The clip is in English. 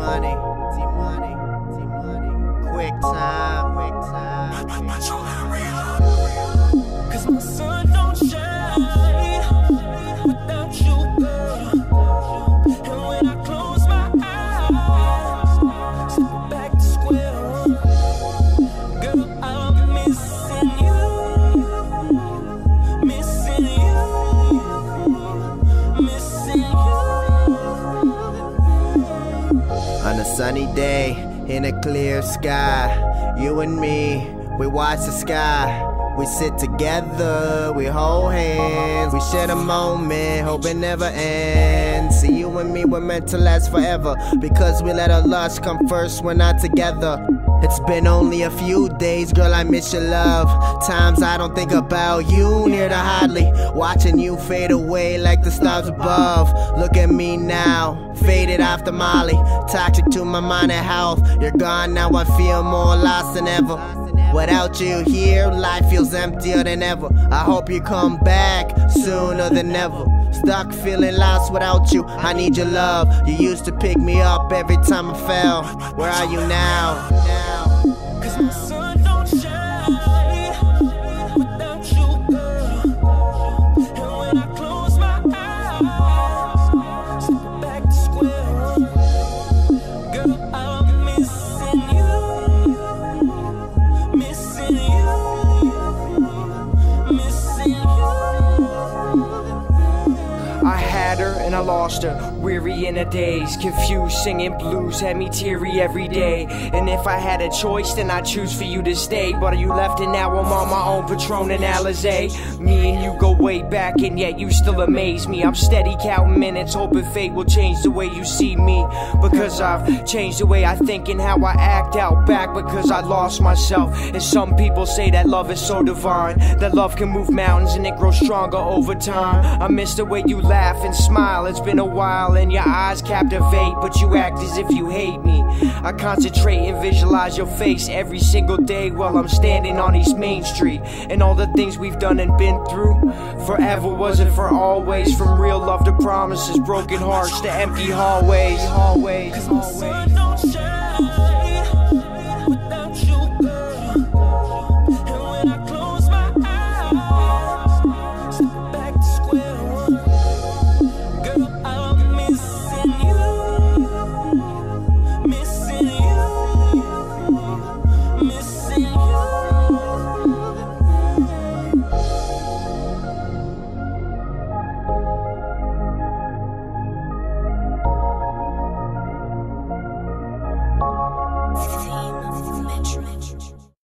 Money, T Money, T Money. Qwik Tyme, Qwik Tyme. Qwik Tyme. Sunny day, in a clear sky, you and me, we watch the sky. We sit together, we hold hands, we share the moment, hope it never ends. See, you and me were meant to last forever because we let our lust come first, we're not together. It's been only a few days, girl, I miss your love. Times I don't think about you near the hardly. Watching you fade away like the stars above. Look at me now, faded the molly. Toxic to my mind and health. You're gone now, I feel more lost than ever. Without you here, life feels emptier than ever. I hope you come back sooner than ever. Stuck feeling lost without you. I need your love. You used to pick me up every time I fell. Where are you? Now. Had her and I lost her, weary in a daze, confused, singing blues, had me teary every day. And if I had a choice, then I'd choose for you to stay. But you left and now I'm on my own, Patron and Alizé. Me and you go way back, and yet you still amaze me. I'm steady counting minutes, hoping fate will change the way you see me. Because I've changed the way I think and how I act out back because I lost myself. And some people say that love is so divine, that love can move mountains and it grows stronger over time. I miss the way you laugh and smile. It's been a while and your eyes captivate, but you act as if you hate me. I concentrate and visualize your face every single day while I'm standing on East Main Street. And all the things we've done and been through. Forever wasn't for always. From real love to promises, broken hearts to empty hallways. Hallways. Sun